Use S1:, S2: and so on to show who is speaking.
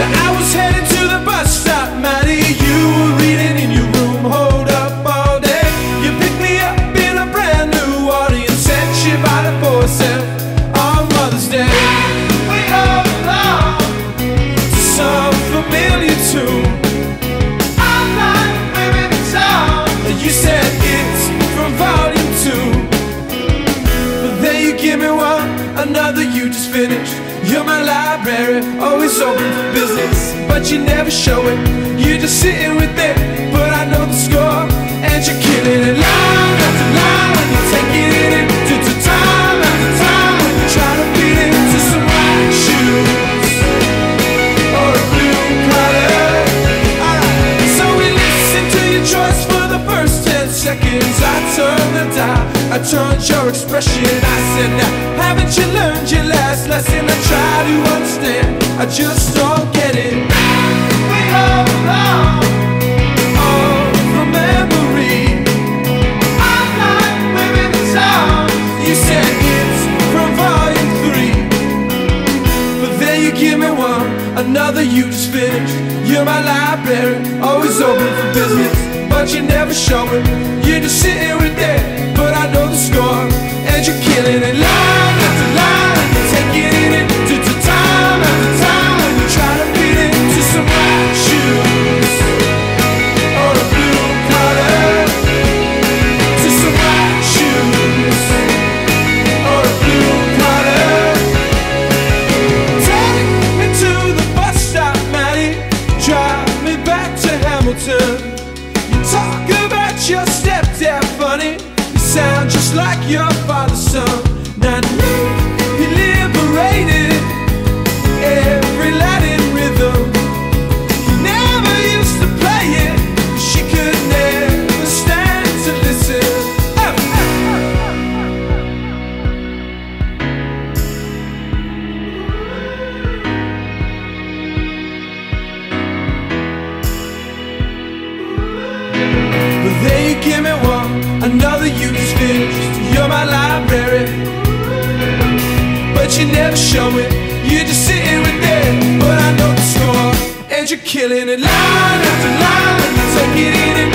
S1: I was headed to the bus stop, Matty. You were reading in your room, hold up all day. You picked me up in a brand new audience, and on Mother's Day. We all belong to some familiar tune. You said it's from volume two. But then you give me one, another you just finished. You're my library, always open for business, but you never show it. You're just sitting with it, but I know the score, and you're killing it line after line when you take it in to, to time after time when you try to beat it to some white shoes or a blue collar. Alright, so we listen to your choice for the first ten seconds. I turned the dial, I turned your expression. I just don't get it. We all belong, from memory. I'm not. You said it's three. But then you give me one, another you just finished. You're my library, always open for business, but you never show it. You're just sitting with it, but I know the score, and you're killing it line stepdad funny. You sound just like your father's son. You never show it. You're just sitting with it, but I know the score, and you're killing it line after line. Take it in